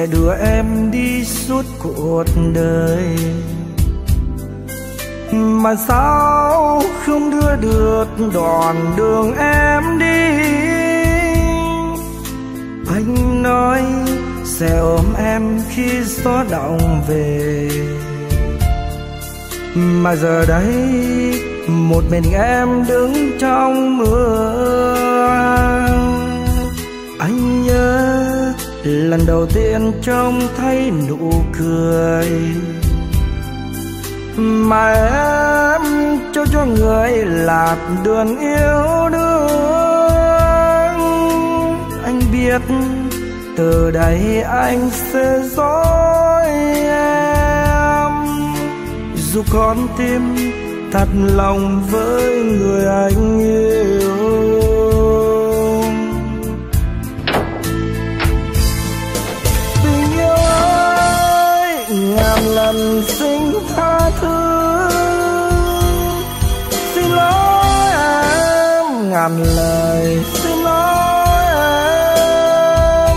sẽ đưa em đi suốt cuộc đời. Mà sao không đưa được đoạn đường em đi? Anh nói sẽ ôm em khi gió động về. Mà giờ đây, một mình em đứng trong mưa. Anh nhớ lần đầu tiên trông thấy nụ cười mà em cho cho người là đường yêu đương. Anh biết từ đây anh sẽ dõi em. Dù con tim thật lòng với người anh yêu. Ngàn lời xin lỗi em.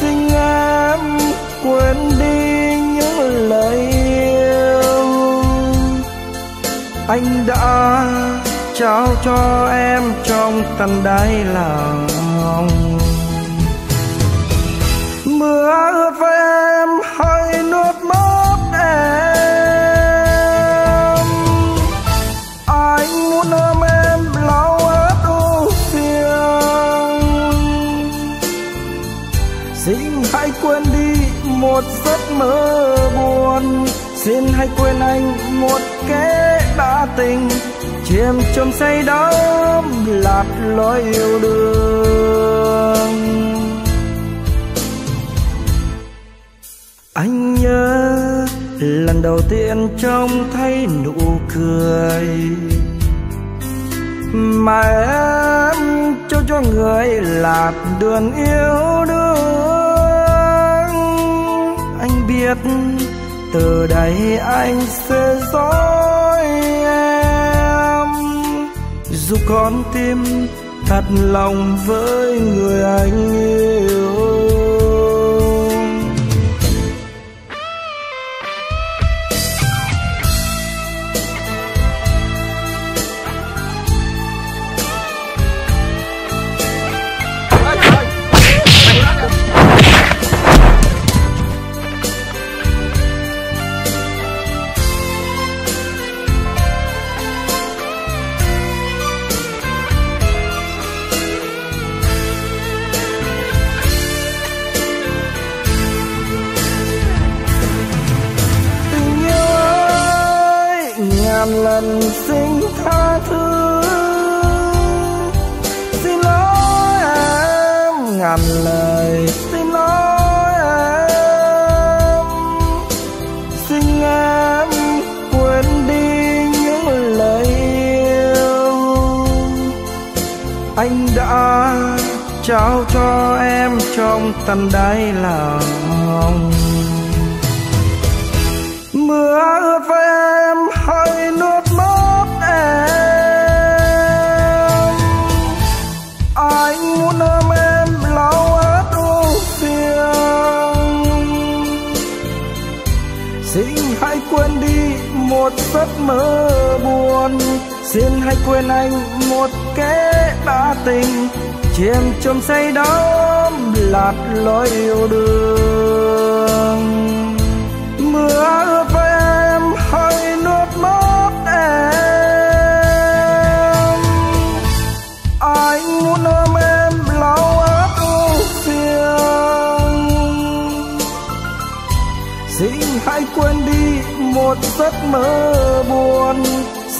Xin em quên đi những lời yêu. Anh đã trao cho em trong tận đáy lòng. Mưa mơ buồn. Xin hãy quên anh một kẻ đã tình. Chìm trong say đắm lạc lối yêu đương. Anh nhớ lần đầu tiên trông thấy nụ cười mà em cho cho người là đường yêu đương. Từ đây anh sẽ dõi em. Dù con tim thật lòng với người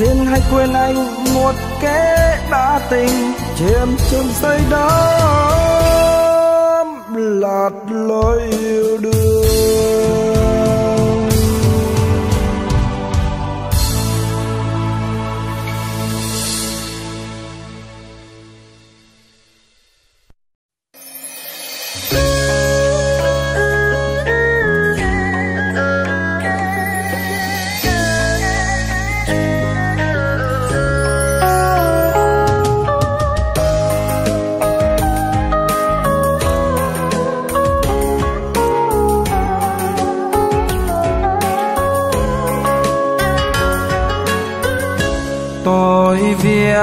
xin hãy quên anh một kẻ đã tình chiêm trong say đắm, lạt lối yêu đương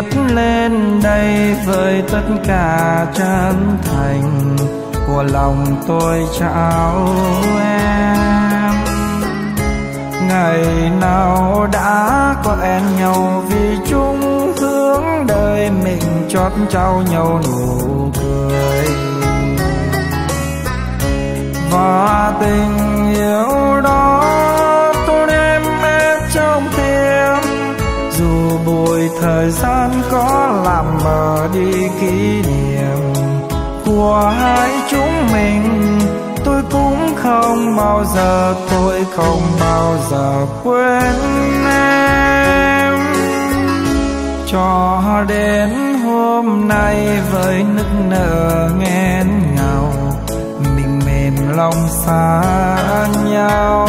viết lên đây với tất cả chân thành của lòng tôi trao em. Ngày nào đã có em nhau vì chung hướng đời mình chót trao nhau nụ cười. Và tình yêu đó thời gian có làm mờ đi kỷ niệm của hai chúng mình, tôi cũng không bao giờ, tôi không bao giờ quên em. Cho đến hôm nay với nức nở nghẹn ngào, mình mềm lòng xa nhau.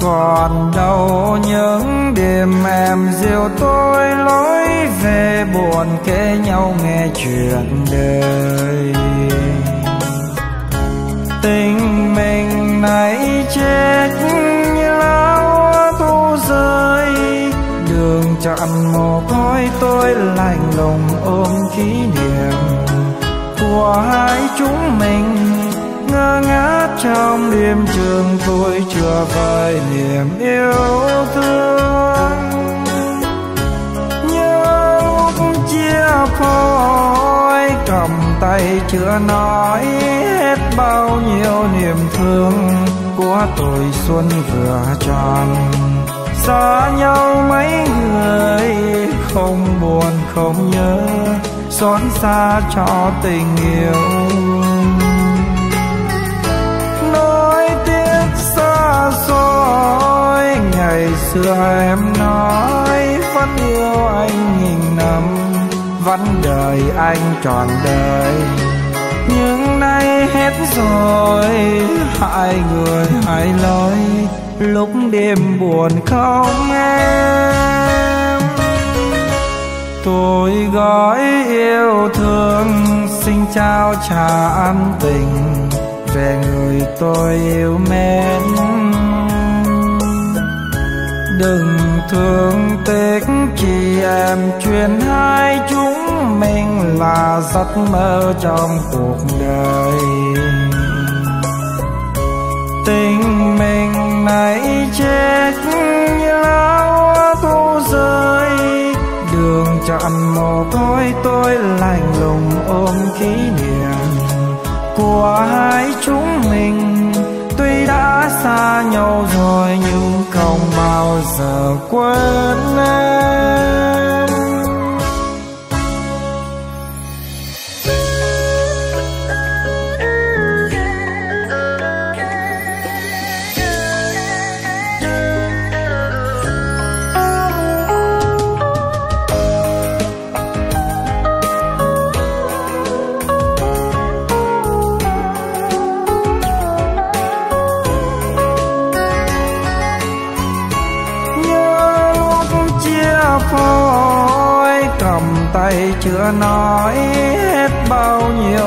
Còn đâu những đêm em dìu tôi lối về buồn kể nhau nghe chuyện đời. Tình mình nay chết như lá thu rơi, đường chặn mồ côi tôi lạnh lùng ôm kỷ niệm của hai chúng mình ngơ ngác trong đêm trường tôi chưa vơi niềm yêu thương. Nhớ chia phôi, cầm tay chưa nói hết bao nhiêu niềm thương của tuổi xuân vừa tròn. Xa nhau mấy người, không buồn không nhớ, xót xa cho tình yêu. Xưa em nói vẫn yêu anh nghìn năm, vẫn đời anh trọn đời. Nhưng nay hết rồi, hai người hai lối lúc đêm buồn không em. Tôi gói yêu thương, xin trao trả ân tình, về người tôi yêu mến đừng thương tiếc chỉ em chuyện hai chúng mình là giấc mơ trong cuộc đời. Tình mình này chết như lá thu rơi, đường chọn mồ côi tôi lạnh lùng ôm kỷ niệm của hai chúng mình tuy đã xa nhau rồi nhưng không bao giờ quên em.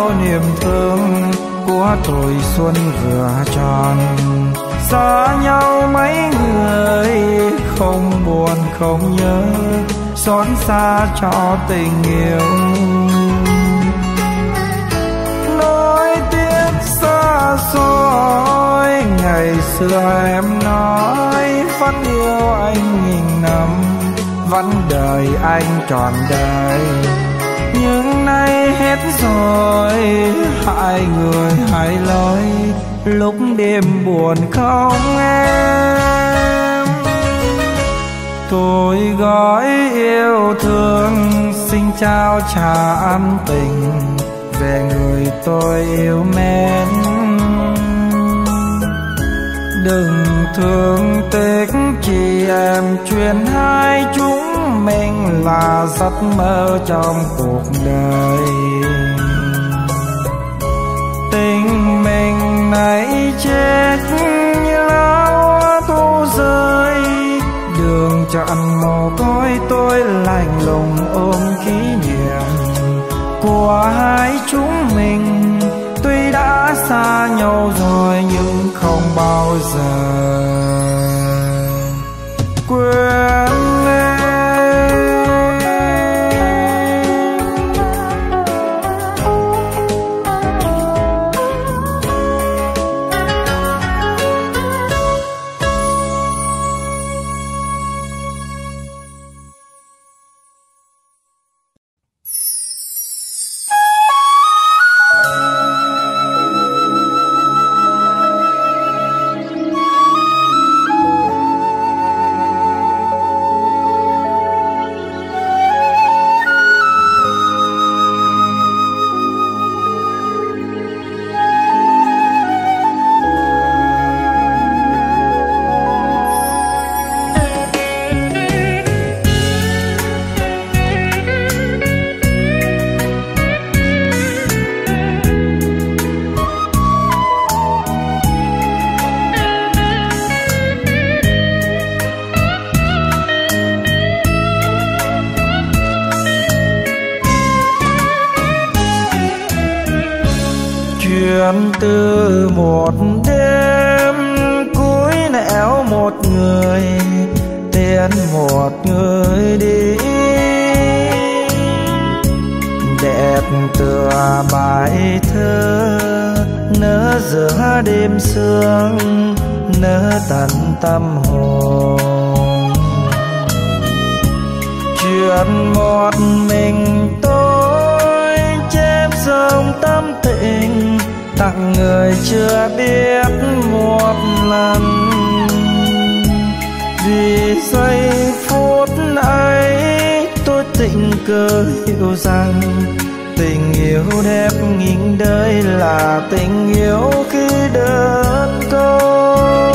Bao niềm thương của tuổi xuân vừa tròn. Xa nhau mấy người không buồn, không nhớ, xót xa cho tình yêu. Nỗi tiếc xa xôi, ngày xưa em nói, vẫn yêu anh nghìn năm, vẫn đời anh trọn đời nhưng nay hết rồi, hai người hai lối lúc đêm buồn không em. Tôi gói yêu thương, xin trao trà an tình về người tôi yêu mến. Đừng thương tiếc chỉ em, chuyện hai chúng mình là giấc mơ trong cuộc đời. Tình mình này chết như lá thu rơi. Đường chọn mồ côi tôi lạnh lùng ôm kỷ niệm của hai chúng mình. Tuy đã xa nhau rồi nhưng không bao giờ quên. Giây phút ấy, tôi tình cờ hiểu rằng tình yêu đẹp nghìn đời là tình yêu khi đơn côi.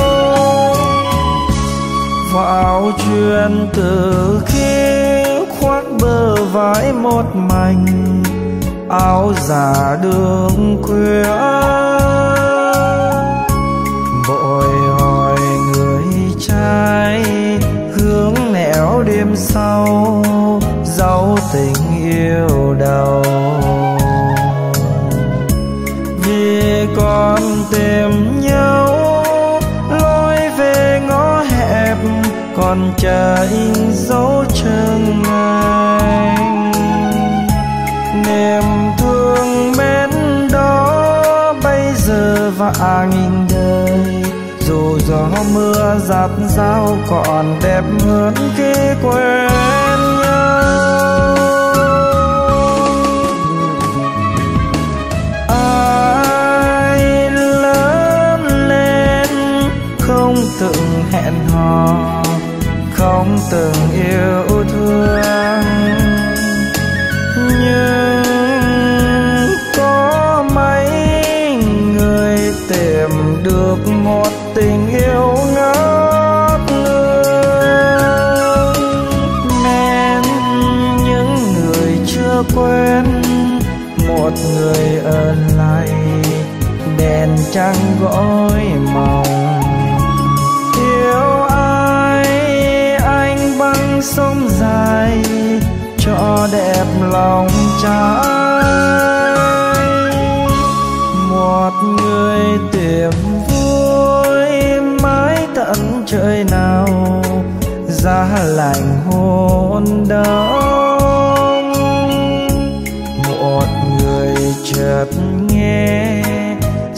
Vào chuyện từ khi khoác bờ vai một mình, áo già đường khuya. Bội hỏi người trai đêm sau dấu tình yêu đầu. Vì còn tìm nhau, lối về ngõ hẹp, còn chờ in dấu chân anh. Niềm thương mến đó bây giờ và nghìn gió mưa giặt dao còn đẹp hơn khi quen nhau. Ai lớn lên không từng hẹn hò, không từng yêu một người ở lại, đèn trăng gối mỏng yêu ai, anh băng sông dài, cho đẹp lòng trái một người tìm vui, mãi tận trời nào, giá lạnh hôn đau.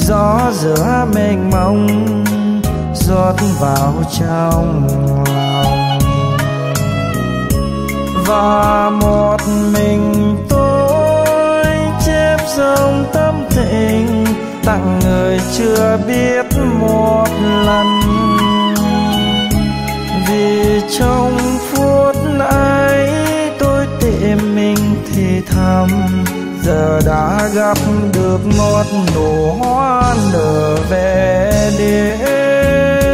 Gió giữa mênh mông, rót vào trong lòng. Và một mình tôi chép dòng tâm tình, tặng người chưa biết một lần. Vì trong phút ấy tôi tìm mình thì thầm giờ đã gặp được một nụ hoa nở về đêm.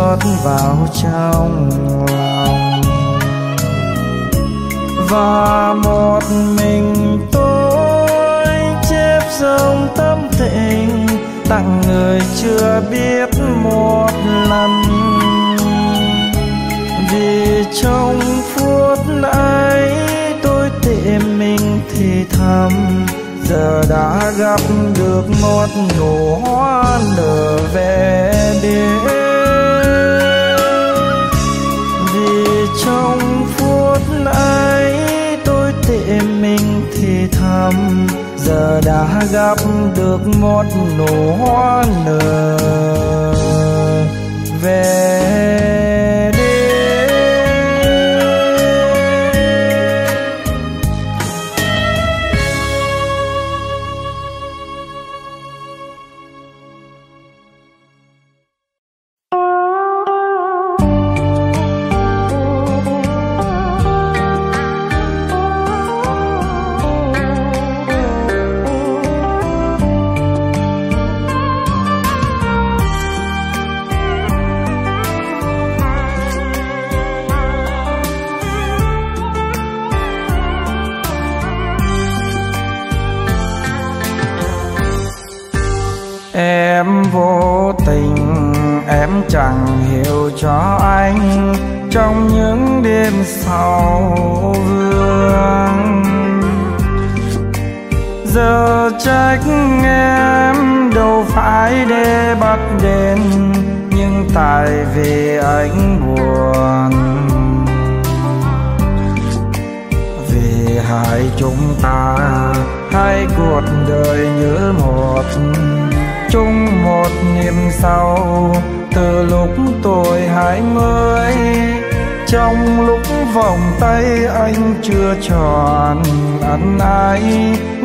Rót vào trong lòng. Và một mình tôi chép dòng tâm tình, tặng người chưa biết một lần. Vì trong phút ấy tôi tìm mình thì thầm, giờ đã gặp được một nụ hoa nở về đêm. Trong phút ấy tôi tìm mình thì thầm, giờ đã gặp được một nụ hoa nở. Về đêm sau vương. Giờ trách em đâu phải để bắt đến nhưng tại vì anh buồn. Vì hai chúng ta, hai cuộc đời như một. Chung một niềm sau, từ lúc tôi hai mươi trong lúc vòng tay anh chưa tròn ăn ai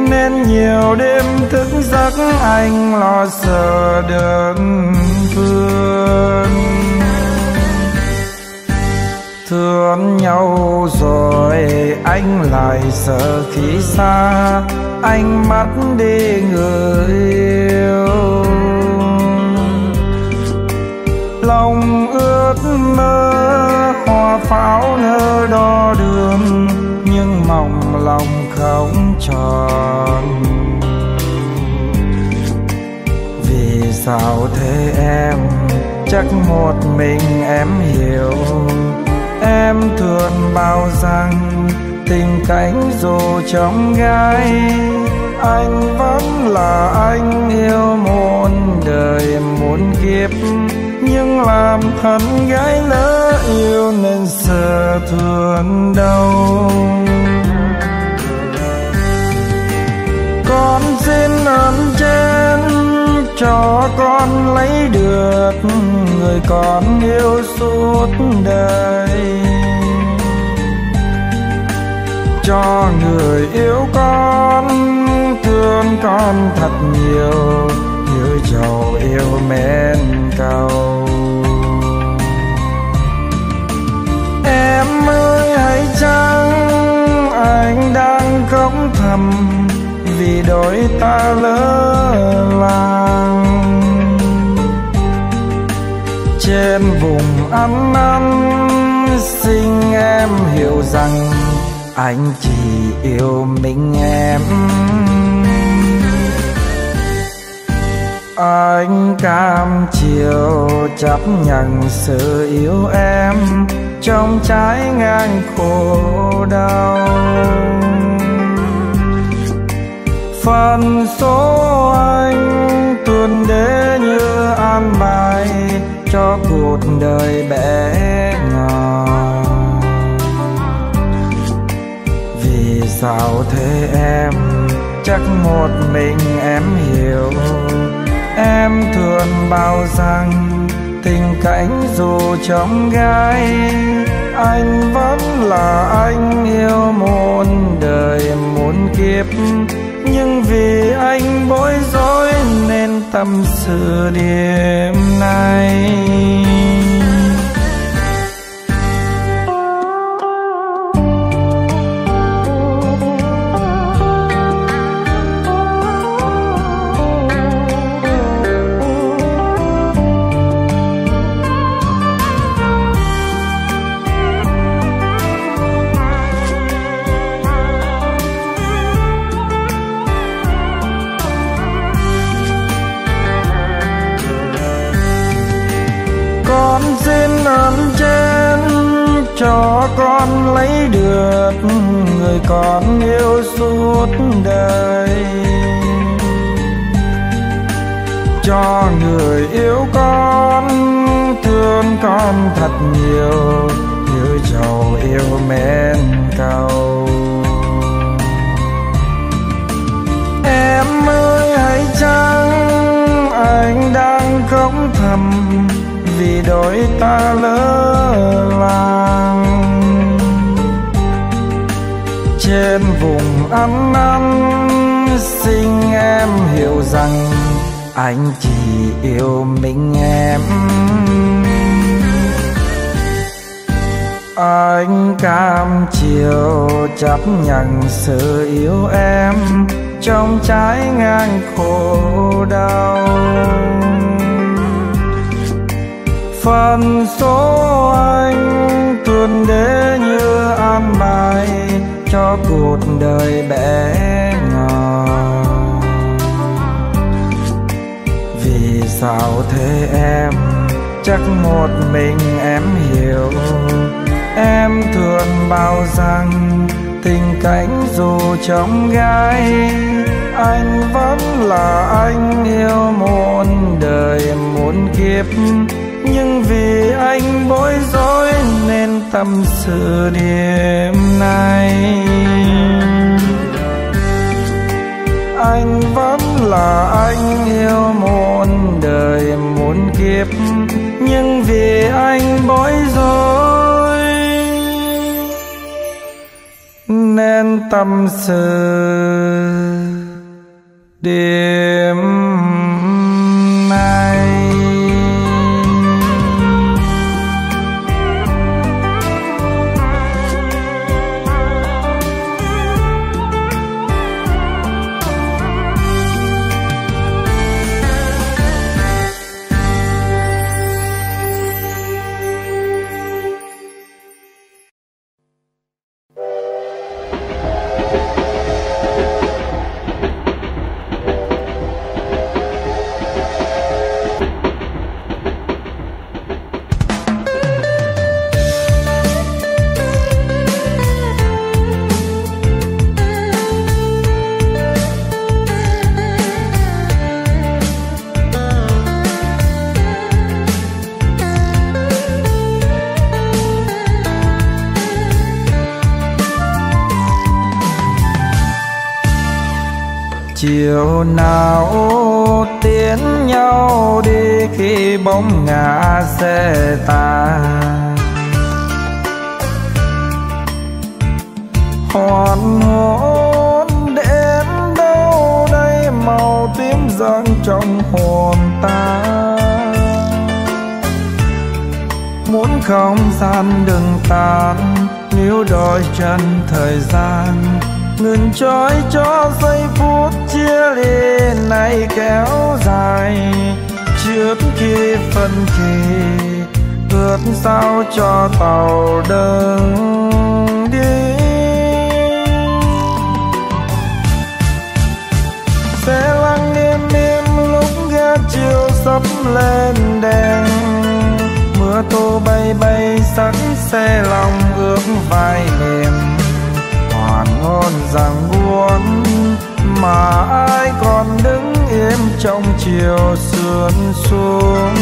nên nhiều đêm thức giấc anh lo sợ đơn phương thương nhau rồi anh lại sợ khi xa anh mất đi người yêu. Lòng mơ, hoa pháo nơ đo đường, nhưng mong lòng không tròn. Vì sao thế em? Chắc một mình em hiểu. Em thường bao rằng tình cảnh dù trong gai, anh vẫn là anh yêu muôn đời muôn kiếp tiếng làm thân gái lỡ yêu nên sợ thương đau. Con xin ơn trên, cho con lấy được người con yêu suốt đời. Cho người yêu con, thương con thật nhiều, như dầu yêu mến cầu ơi hãy chăng anh đang khóc thầm vì đôi ta lỡ làng? Trên vùng ăn năn, xin em hiểu rằng anh chỉ yêu mình em. Anh cam chiều chấp nhận sự yêu em trong trái ngang khổ đau. Phần số anh tuôn đế như an bài cho cuộc đời bé nhỏ vì sao thế em? Chắc một mình em hiểu. Em thường bao rằng tình cảnh dù trong gai, anh vẫn là anh yêu muôn đời muôn kiếp. Nhưng vì anh bối rối nên tâm sự đêm nay. Còn con yêu suốt đời. Cho người yêu con, thương con thật nhiều, như trầu yêu mến cầu. Em ơi, hãy chăng anh đang khóc thầm vì đôi ta lỡ làng trên vùng ăn năn, xin em hiểu rằng anh chỉ yêu mình em. Anh cam chiều chấp nhận sự yêu em trong trái ngang khổ đau. Phần số anh tuôn đế như an bài cho cuộc đời bé nhỏ vì sao thế em? Chắc một mình em hiểu. Em thường bao rằng tình cảnh dù trong gai, anh vẫn là anh yêu muôn đời muôn kiếp nhưng vì anh bối rối nên tâm sự đêm nay anh vẫn là anh yêu muôn đời muôn kiếp. Nhưng vì anh bối rối nên tâm sự đêm chiều nào tiến nhau đi khi bóng ngã xe ta hoàn hôn đến đâu đây màu tím dâng trong hồn ta? Muốn không gian đừng tan nếu đôi chân thời gian ngừng trói cho giây phút chia ly này kéo dài. Trước khi phân kỳ ướt sao cho tàu đơn đi. Sẽ lặng im im lúc ga chiều sắp lên đèn. Mưa tô bay bay sắc xe lòng ước vai mềm hoàn rằng buồn mà ai còn đứng im trong chiều sườn xuống.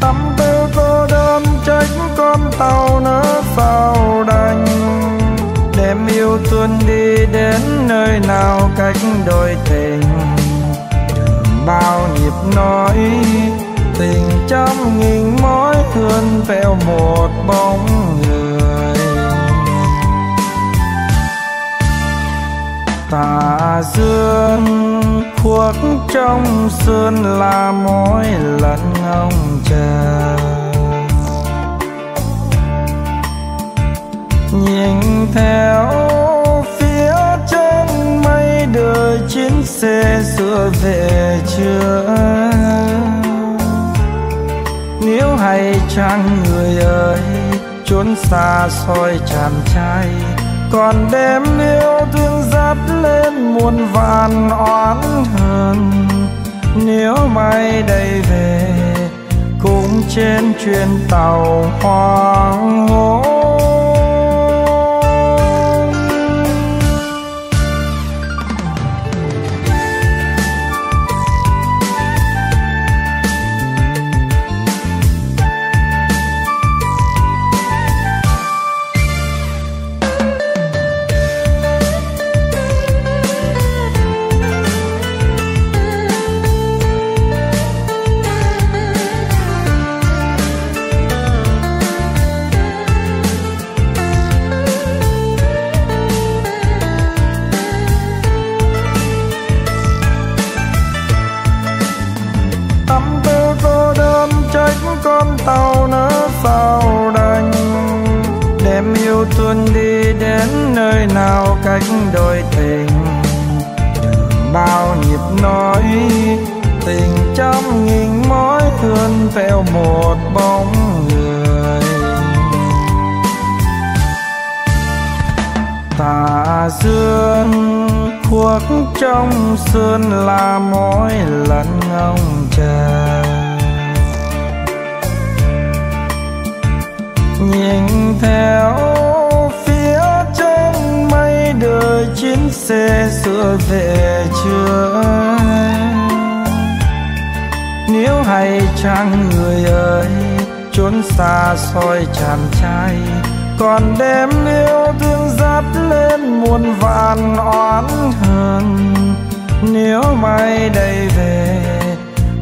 Tắm tư cô đơn trách con tàu nỡ vào đành, đêm yêu tuôn đi đến nơi nào cách đôi tình. Đường bao nhịp nói, tình trăm nghìn mối thương theo một bóng người. Tà dương, khuất trong sương là mỗi lần ông chờ. Nhìn theo phía chân mây đời chiến xe xưa về chưa? Nếu hay chăng người ơi, chốn xa soi chàng trai còn đêm yêu thương dắt lên muôn vạn oán hờn. Nếu mai đây về, cũng trên chuyến tàu hoang tuôn đi đến nơi nào cách đôi tình. Đường bao nhịp nói, tình trăm nghìn mối thương theo một bóng người. Tà dương, khuất trong sương là mỗi lần ngóng chờ. Nhìn theo đời chuyến xe xưa về chưa? Nếu hay chăng người ơi trốn xa soi chàng trai, còn đêm yêu thương dắt lên muôn vàn oán hờn. Nếu mai đây về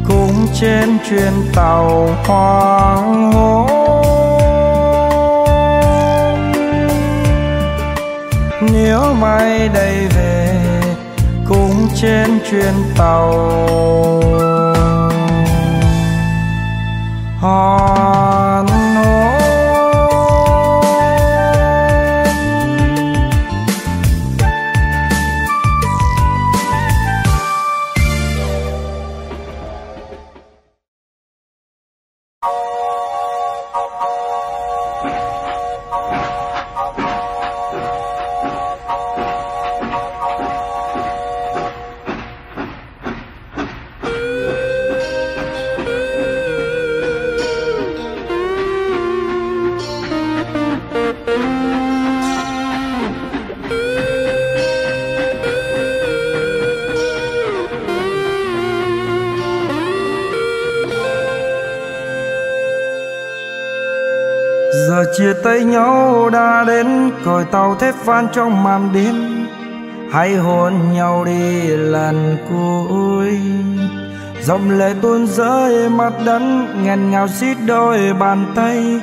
cùng trên chuyến tàu hoang hôn nếu mai đây về cùng trên chuyến tàu. Hòn chia tay nhau đã đến, còi tàu thép van trong màn đêm. Hãy hôn nhau đi lần cuối. Dòng lệ tuôn rơi, mặt đất nghẹn ngào xít đôi bàn tay.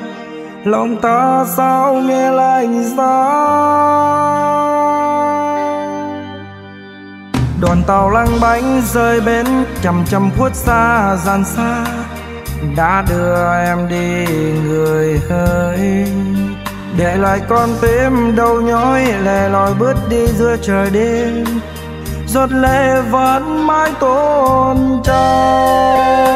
Lòng ta sao nghe lạnh giá? Đoàn tàu lăng bánh rơi bến chầm chầm khuất xa dàn xa đã đưa em đi người ơi để lại con tim đầu nhói, lẻ loi bước đi giữa trời đêm. Giọt lệ vẫn mãi tồn trao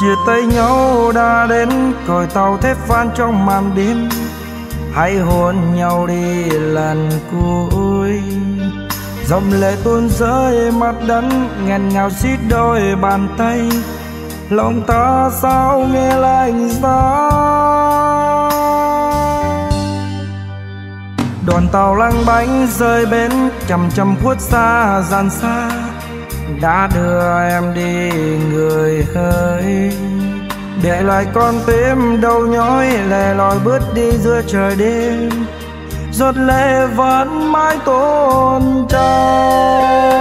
chia tay nhau đã đến, còi tàu thép van trong màn đêm. Hãy hôn nhau đi lần cuối. Dòng lệ tuôn rơi mắt đắng nghẹn ngào xít đôi bàn tay. Lòng ta sao nghe lạnh giá? Đoàn tàu lăng bánh rơi bến, chầm chầm khuất xa dàn xa đã đưa em đi người hơi, để lại con tim đầu nhói lẻ loi bước đi giữa trời đêm. Giọt lệ vẫn mãi tôn trao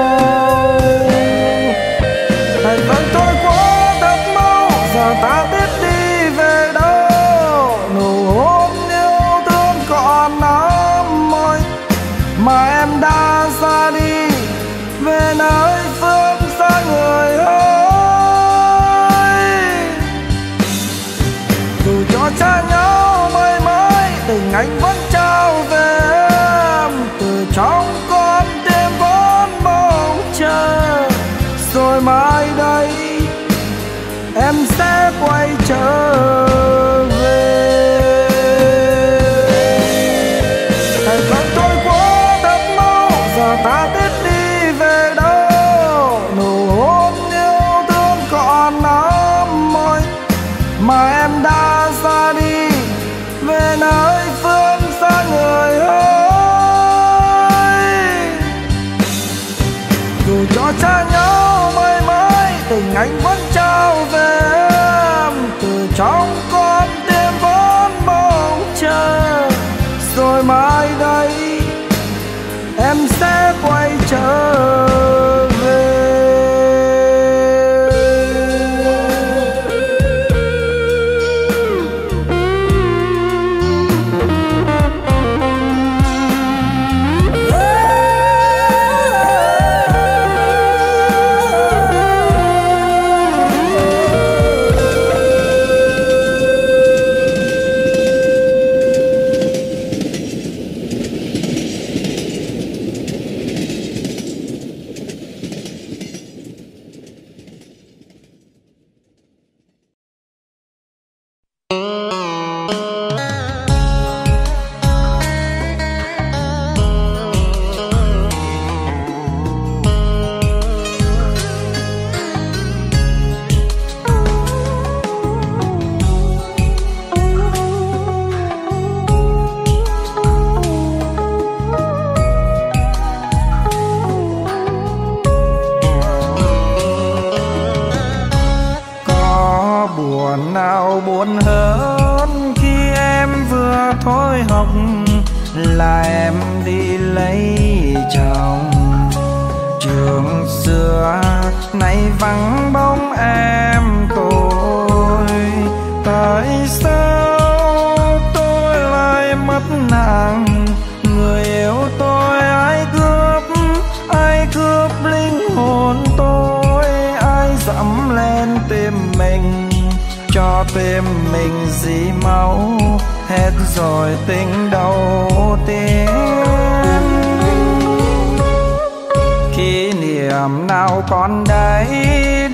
kỷ nào còn đây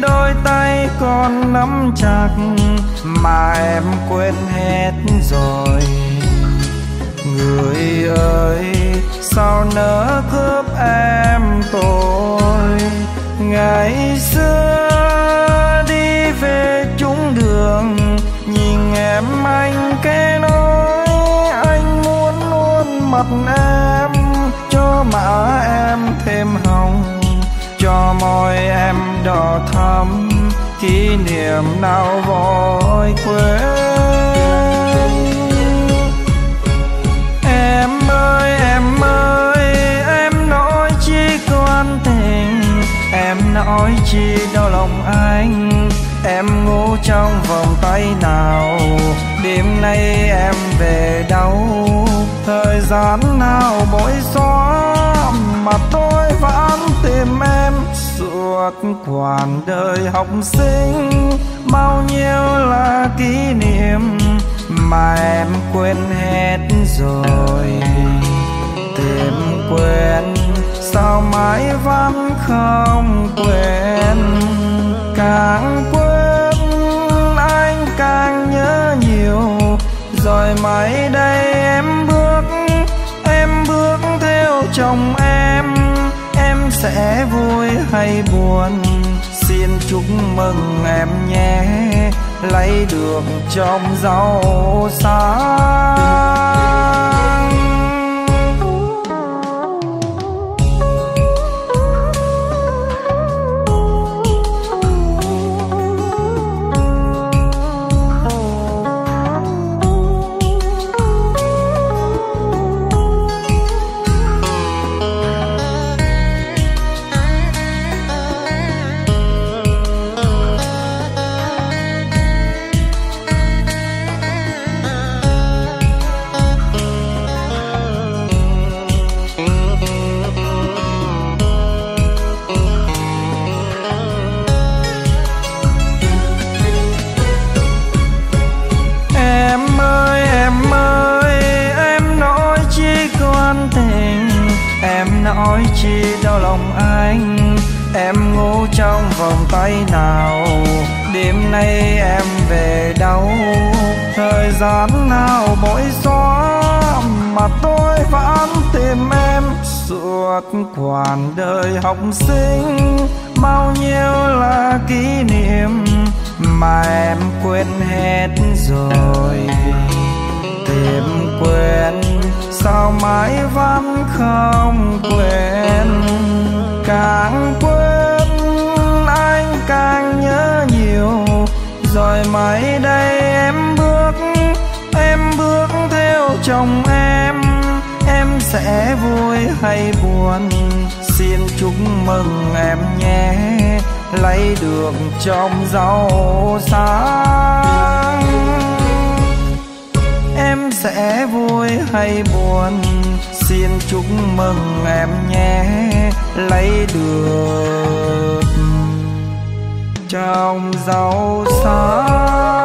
đôi tay con nắm chặt, mà em quên hết rồi. Người ơi, sao nỡ cướp em tôi? Ngày xưa đi về chung đường, nhìn em anh kể nói, anh muốn luôn mặt em, cho mà em thêm môi em đỏ thắm, kỷ niệm nào vội quên. Em ơi em ơi, em nói chi quan tình, em nói chi đau lòng anh. Em ngủ trong vòng tay nào, đêm nay em về đâu? Thời gian nào bối xóa mà tôi vẫn tìm em suốt quãng đời học sinh, bao nhiêu là kỷ niệm mà em quên hết rồi. Tìm quên, sao mãi vẫn không quên? Càng quên, anh càng nhớ nhiều. Rồi mai đây em bước em bước theo chồng em sẽ vui hay buồn? Xin chúc mừng em nhé lấy được trong giàu sang trong vòng tay nào. Đêm nay em về đâu? Thời gian nào bội xóa mà tôi vẫn tìm em? Suốt quãng đời học sinh, bao nhiêu là kỷ niệm mà em quên hết rồi? Tìm quên, sao mãi vẫn không quên? Càng quên yêu. Rồi mai đây em bước em bước theo chồng em. Em sẽ vui hay buồn? Xin chúc mừng em nhé. Lấy được trong giàu sáng em sẽ vui hay buồn? Xin chúc mừng em nhé. Lấy được trong giàu sang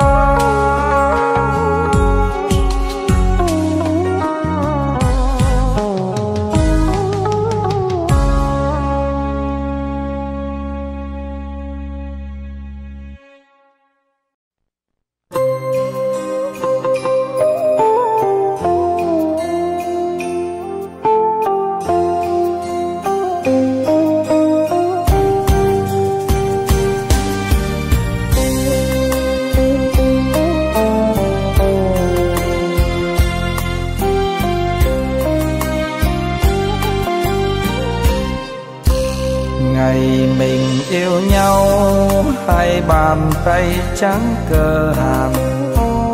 tay trắng cơ hàm,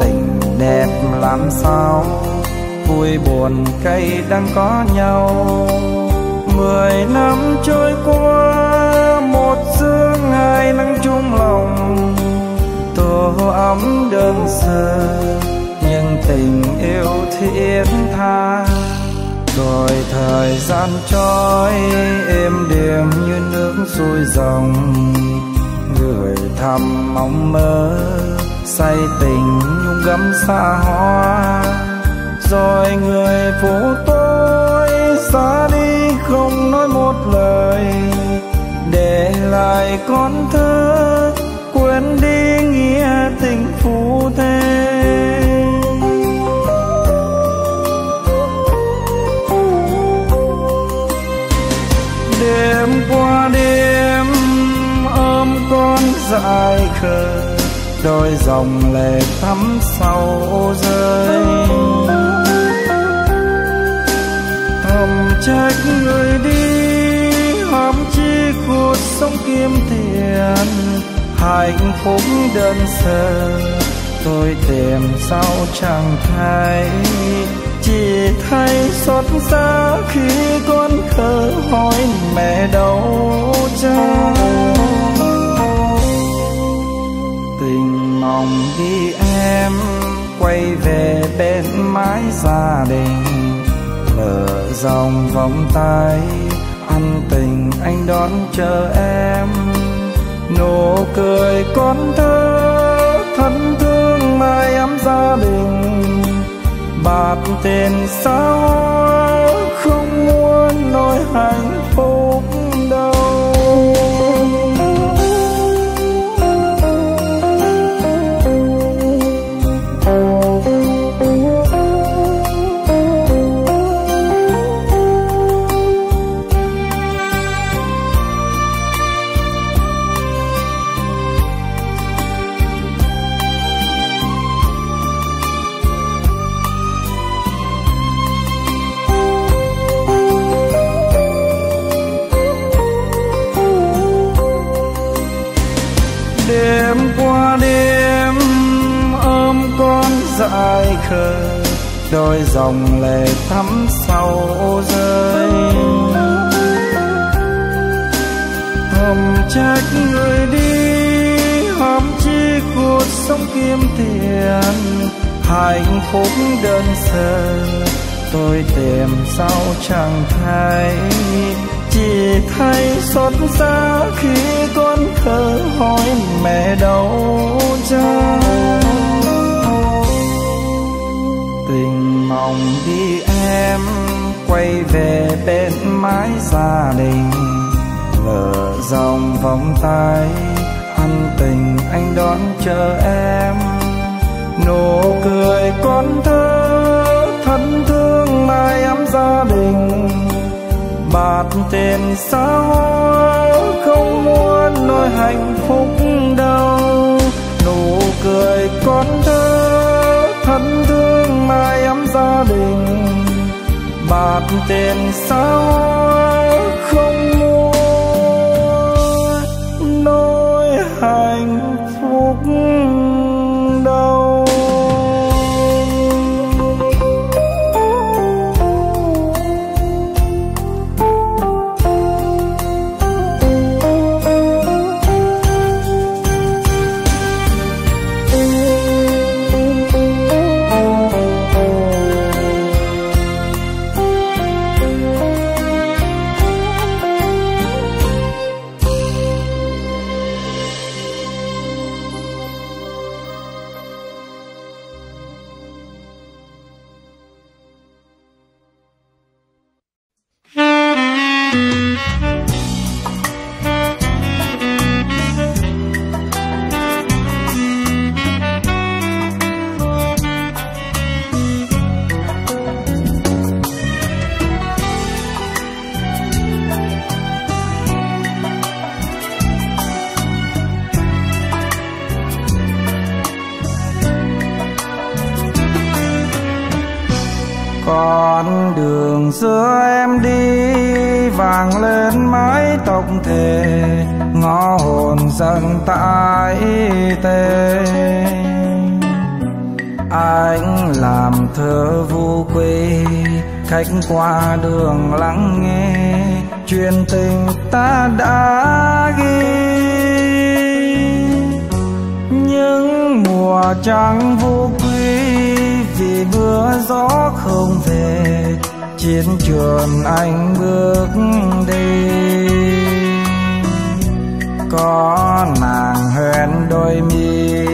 tình đẹp làm sao? Vui buồn cây đang có nhau. Mười năm trôi qua, một sương hai nắng chung lòng. Tổ ấm đơn sơ, nhưng tình yêu thiết tha. Rồi thời gian trôi, êm đềm như nước xuôi dòng người thầm mong mơ, say tình nhung gấm xa hoa. Rồi người phụ tôi xa đi không nói một lời, để lại con thơ quên đi nghĩa tình phù thế dại khờ, đôi dòng lệ thắm sau rơi. Thầm trách người đi ham chi cuộc sống kiếm tiền, hạnh phúc đơn sơ. Tôi tìm sao chẳng thấy, chỉ thấy xót xa khi con khờ hỏi mẹ đâu cha tình mong đi em quay về bên mái gia đình. Nở dòng vòng tay, ăn tình anh đón chờ em. Nụ cười con thơ, thân thương mai ấm gia đình. Bạc tiền sao không muốn nói hạnh tên sao? Anh làm thơ vu quê khách qua đường lắng nghe chuyện tình ta đã ghi. Những mùa trắng vô quy vì mưa gió không về, chiến trường anh bước đi. Có nàng hẹn đôi mi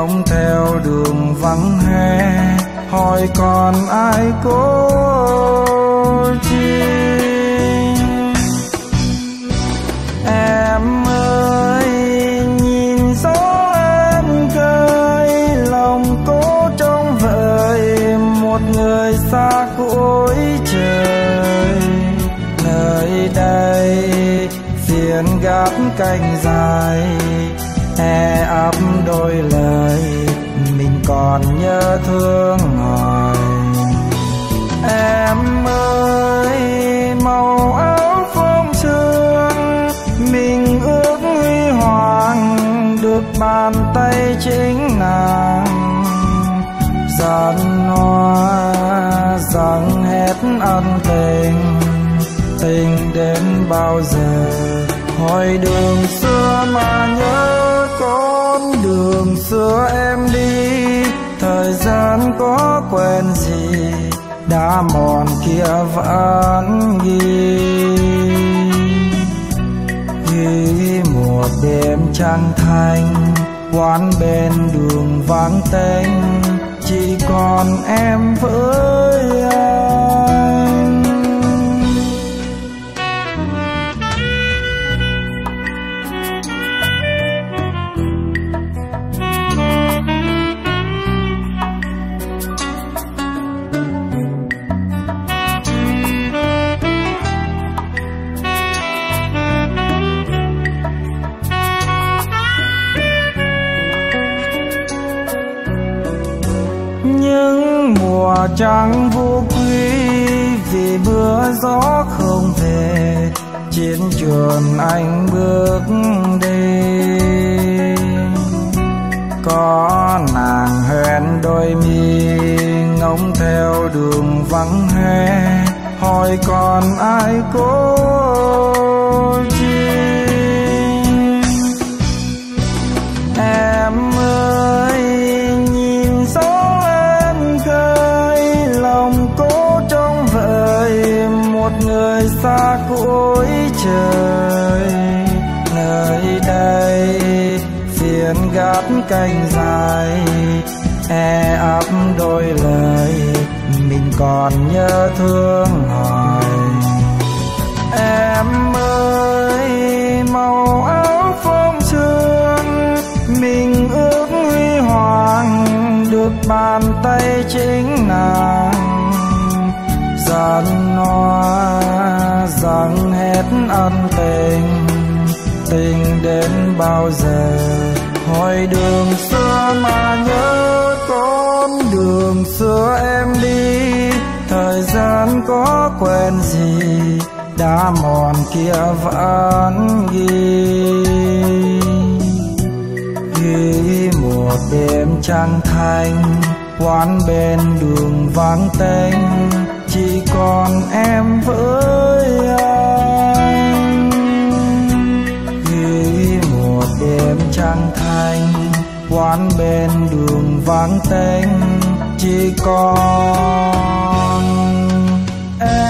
ngóng theo đường vắng hè, hỏi còn ai cố chi? Em ơi, nhìn gió em cười lòng cố trông vời một người xa cuối trời. Nơi đây, phiền gác cành dài e ấp đôi lời, mình còn nhớ thương hỏi em ơi, màu áo phong sương mình ước huy hoàng được bàn tay chính nàng. Gian hoa rằng hết ân tình tình đến bao giờ hỏi đường xưa mà nhớ con đường xưa em đi, thời gian có quen gì, đã mòn kia vẫn ghi. Ghi một đêm trăng thanh, quán bên đường vắng tênh, chỉ còn em với chẳng vô quý vì mưa gió không về. Chiến trường anh bước đi. Có nàng hẹn đôi mi, ngóng theo đường vắng hè hỏi còn ai cố phiền cành dài e ấp đôi lời, mình còn nhớ thương hỏi em ơi, màu áo phong sương mình ước huy hoàng, được bàn tay chính nàng. Dàn hoa rằng hết ân tình tình đến bao giờ? Hỏi đường xưa mà nhớ con đường xưa em đi. Thời gian có quen gì, đã mòn kia vẫn ghi. Ghi một đêm trăng thanh, quán bên đường vắng tênh chỉ còn em với anh. Ghi một đêm trăng quán bên đường vắng tênh chỉ còn em.